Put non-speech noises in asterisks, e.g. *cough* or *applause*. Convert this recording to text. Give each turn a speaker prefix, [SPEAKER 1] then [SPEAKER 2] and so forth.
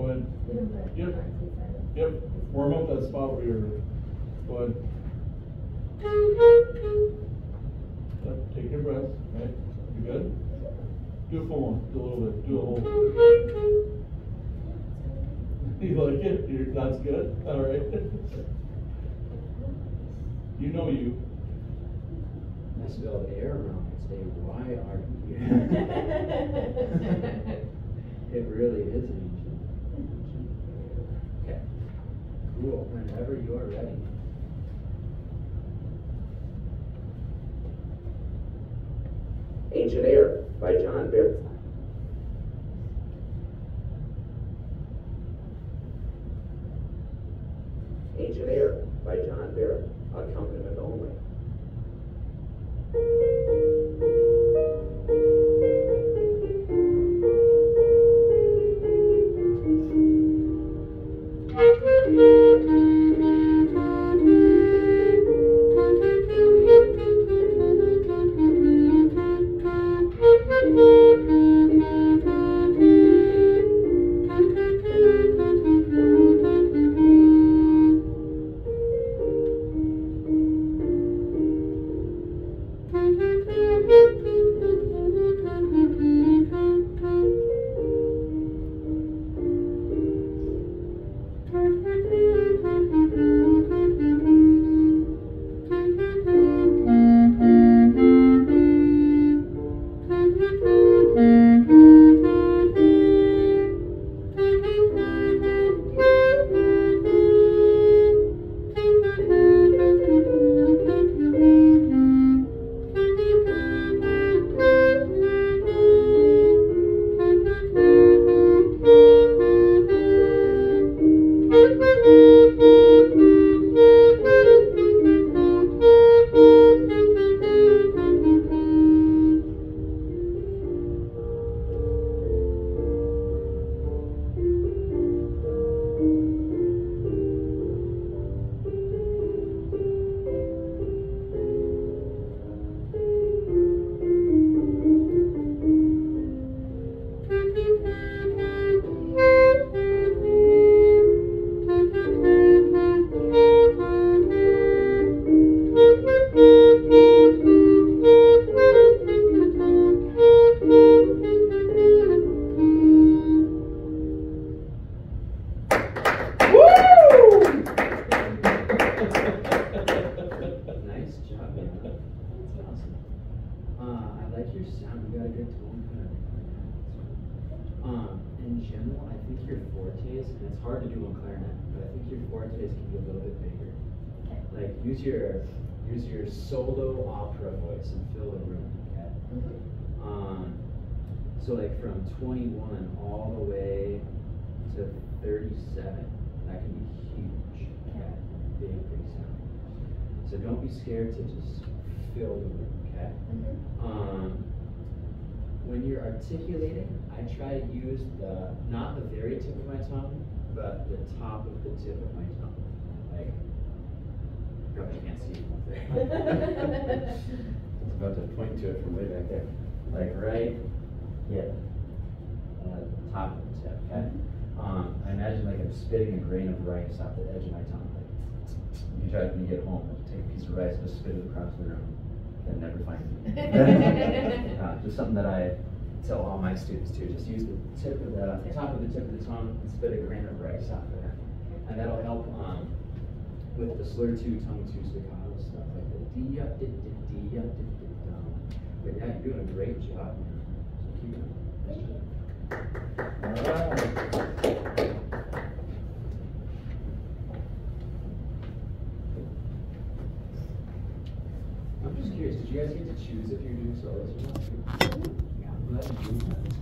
[SPEAKER 1] ahead.
[SPEAKER 2] We don't
[SPEAKER 1] Yep.
[SPEAKER 2] Nancy sign it.
[SPEAKER 1] Yep, warm up that spot where you're, go ahead. Yep, Take your breath, right? You good? Do a full one, do a little bit, do a whole. *laughs* You like it? You're, that's good, alright. *laughs* You know you.
[SPEAKER 3] I spelled air around. I say, why are you here? *laughs* It really is ancient. Okay, cool, whenever you are ready.
[SPEAKER 4] Ancient Ayre by John Barrett. Ancient Ayre by John Barrett, accompaniment only.
[SPEAKER 3] Like your sound. You got a good tone kind of. Um, in general, I think your fortes, and it's hard to do on clarinet, but I think your fortes can be a little bit bigger.
[SPEAKER 2] Okay.
[SPEAKER 3] Like use your use your solo opera voice and fill the room. Okay.
[SPEAKER 2] Mhm.
[SPEAKER 3] Um, so like from 21 all the way to 37, that can be huge. Okay. Big, big sound. So don't be scared to just fill the room. Okay.
[SPEAKER 2] Mhm.
[SPEAKER 3] Um, when you're articulating, I try to use the not the very tip of my tongue, but the top of the tip of my tongue. Like, probably can't see it up there. *laughs* I was about to point to it from way back there. Like right here, uh, top of the tip. Okay. Um, I imagine like I'm spitting a grain of rice off the edge of my tongue. Like, you try when you get home, like, take a piece of rice, and just spit it across the room, and never find it. *laughs* uh, just something that I tell all my students to Just use the tip of the top of the tip of the tongue and spit a grain of rice out there, and that'll help um, with the slur two, tongue two, staccato stuff like the d up, d d d up, d d dum. But yeah, you're doing a great job, man. So keep it. Nice job. Alright. I'm just curious, did you guys get to choose if you're doing solos or not? Yeah,